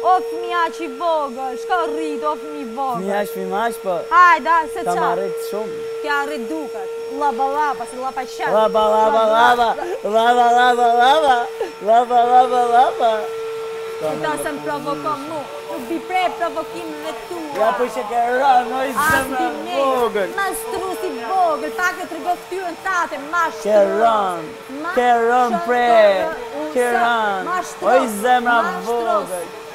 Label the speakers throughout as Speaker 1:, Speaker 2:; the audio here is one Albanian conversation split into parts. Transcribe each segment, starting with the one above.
Speaker 1: O fëmi aq i vogël, shko rritë, o fëmi vogël. Fëmi aq fëmi aq, po... Hajda, da, se qa? Ta më rritë shumë. Kja rritë dukat. Laba, laba, se laba qa. Laba, laba, laba, laba, laba, laba, laba, laba, laba. Këta se më provokon, mu. Nuk bi prej provokim dhe tu. Ja, po që ke rrën, në i zëmë në vogël. Ma shtru si vogël, ta ke të rrgo së ty në tate, ma shtru. Ke rrën, ke rrën prej, ke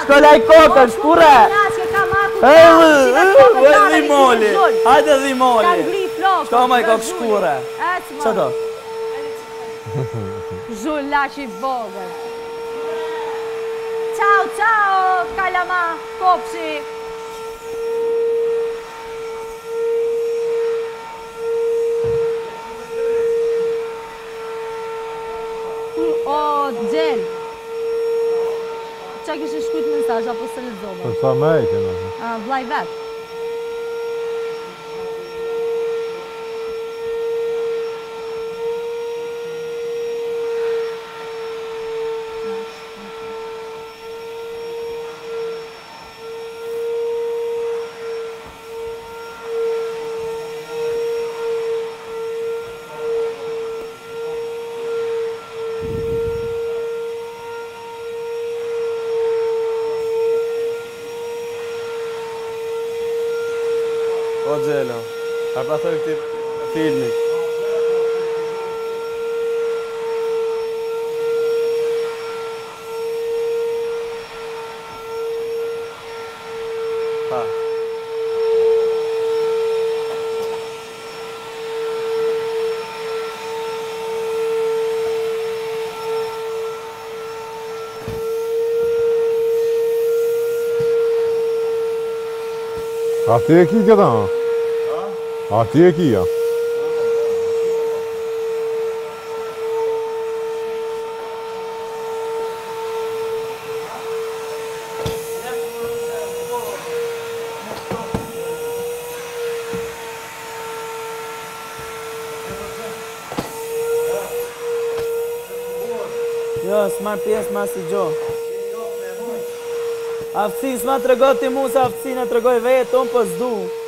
Speaker 1: Shko laj kokën, shkure E dhe dhe dhe moli Hajde dhe dhe moli Shko ma i kokë shkure Qa do? Zhulla që i vogën Ciao, ciao, Kalama, Kopsi. Nështë a këshë në shkujtë mensaj, a përse po në zonë? Përse a me e kënë a shkujtë. O Gjelo, ka pa thërë këti filmi. Pa. A ti e ki këta? A ti e kia? Jo, smar pjes ma si gjo Aftësin s'ma të regoti mu Sa aftësin e të regoj vetë Unë për po s'du